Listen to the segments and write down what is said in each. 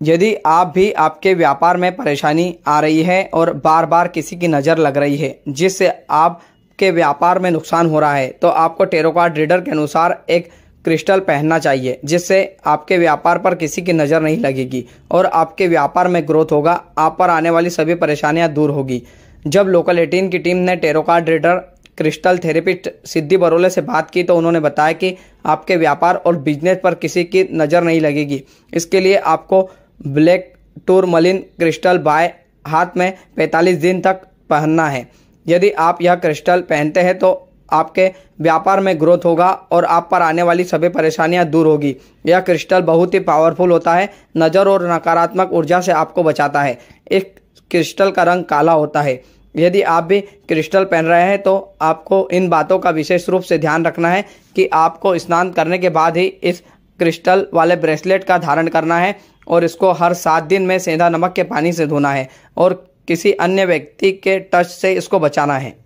यदि आप भी आपके व्यापार में परेशानी आ रही है और बार बार किसी की नज़र लग रही है, जिससे आपके व्यापार में नुकसान हो रहा है तो आपको टेरोकार्ड रीडर के अनुसार एक क्रिस्टल पहनना चाहिए, जिससे आपके व्यापार पर किसी की नज़र नहीं लगेगी और आपके व्यापार में ग्रोथ होगा, आप पर आने वाली सभी परेशानियाँ दूर होगी। जब लोकल एटीन की टीम ने tarot card reader crystal therapist Siddhi Barole से बात की तो उन्होंने बताया कि आपके व्यापार और बिज़नेस पर किसी की नज़र नहीं लगेगी। इसके लिए आपको ब्लैक टूरमलिन क्रिस्टल बाय हाथ में 45 दिन तक पहनना है। यदि आप यह क्रिस्टल पहनते हैं तो आपके व्यापार में ग्रोथ होगा और आप पर आने वाली सभी परेशानियाँ दूर होगी। यह क्रिस्टल बहुत ही पावरफुल होता है, नज़र और नकारात्मक ऊर्जा से आपको बचाता है। इस क्रिस्टल का रंग काला होता है। यदि आप भी क्रिस्टल पहन रहे हैं तो आपको इन बातों का विशेष रूप से ध्यान रखना है कि आपको स्नान करने के बाद ही इस क्रिस्टल वाले ब्रेसलेट का धारण करना है। और इसको हर सात दिन में सेंधा नमक के पानी से धोना है और किसी अन्य व्यक्ति के टच से इसको बचाना है।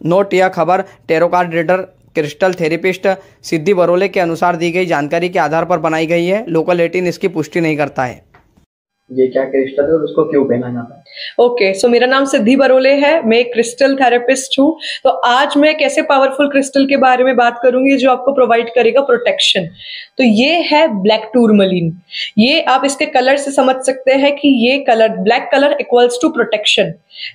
नोट, यह खबर tarot card reader, crystal therapist Siddhi Barole के अनुसार दी गई जानकारी के आधार पर बनाई गई है। लोकल एटीन इसकी पुष्टि नहीं करता है। ये क्या क्रिस्टल है और उसको क्यों पहना जाता है? ओके सो मेरा नाम सिद्धि बरोले है, मैं एक क्रिस्टल थेरेपिस्ट हूँ। तो आज मैं कैसे पावरफुल क्रिस्टल के बारे में बात करूँगी जो आपको प्रोवाइड करेगा प्रोटेक्शन तो ये है ब्लैक टूरमलिन ये आप इसके कलर से समझ सकते हैं कि ये colour black colour equals to protection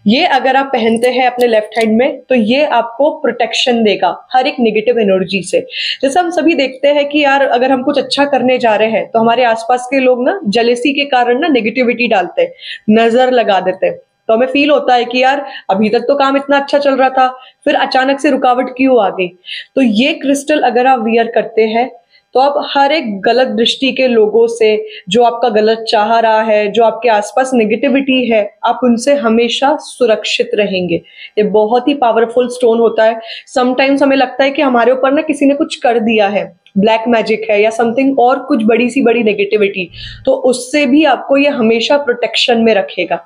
ये अगर आप पहनते हैं अपने लेफ़्ट हैंड में तो ये आपको प्रोटेक्शन देगा, हर एक नेगेटिव एनर्जी से। जैसे हम सभी देखते हैं कि यार, अगर हम कुछ अच्छा करने जा रहे हैं तो हमारे आसपास के लोग ना जलेसी के कारण ना नेगेटिविटी डालते हैं नज़र लगा देते। हैं तो हमें फील होता है कि यार, अभी तक तो काम इतना अच्छा चल रहा था, फिर अचानक से रुकावट क्यों आ गई? तो ये क्रिस्टल अगर आप वियर करते हैं तो आप हर एक गलत दृष्टि के लोगों से, जो आपका गलत चाह रहा है, जो आपके आसपास नेगेटिविटी है, आप उनसे हमेशा सुरक्षित रहेंगे। ये बहुत ही पावरफुल स्टोन होता है। समटाइम्स हमें लगता है कि हमारे ऊपर ना किसी ने कुछ कर दिया है। ब्लैक मैजिक है या समथिंग और कुछ बड़ी सी बड़ी नेगेटिविटी तो उससे भी आपको ये हमेशा प्रोटेक्शन में रखेगा।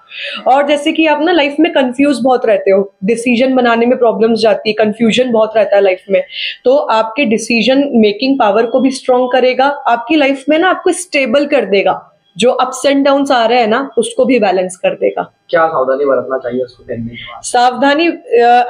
और जैसे कि आप ना लाइफ में कंफ्यूज बहुत रहते हो डिसीज़न बनाने में प्रॉब्लम्स जाती है कंफ्यूजन बहुत रहता है लाइफ में तो आपके डिसीज़न मेकिंग पावर को भी स्ट्रांग करेगा, आपकी लाइफ में ना आपको स्टेबल कर देगा। जो अप्स एंड डाउन आ रहे हैं ना उसको भी बैलेंस कर देगा। क्या सावधानी बरतना चाहिए उसको पहनने के बाद? सावधानी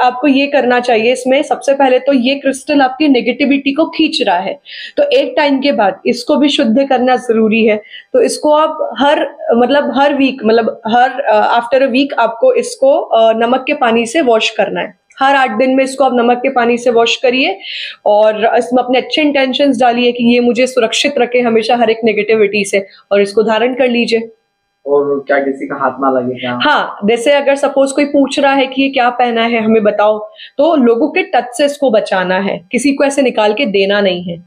आपको ये करना चाहिए इसमें सबसे पहले तो ये क्रिस्टल आपकी नेगेटिविटी को खींच रहा है। तो एक टाइम के बाद इसको भी शुद्ध करना ज़रूरी है। तो इसको आप हर मतलब हर वीक मतलब हर आफ्टर अ वीक आपको इसको नमक के पानी से वॉश करना है। हर आठ दिन में इसको आप नमक के पानी से वॉश करिए और इसमें अपने अच्छे इंटेंशन डालिए कि ये मुझे सुरक्षित रखे हमेशा हर एक नेगेटिविटी से और इसको धारण कर लीजिए। और क्या किसी का हाथ ना लगे क्या? हाँ जैसे अगर सपोज़ कोई पूछ रहा है कि ये क्या पहना है हमें बताओ। तो लोगों के टच से इसको बचाना है। किसी को ऐसे निकाल के देना नहीं है।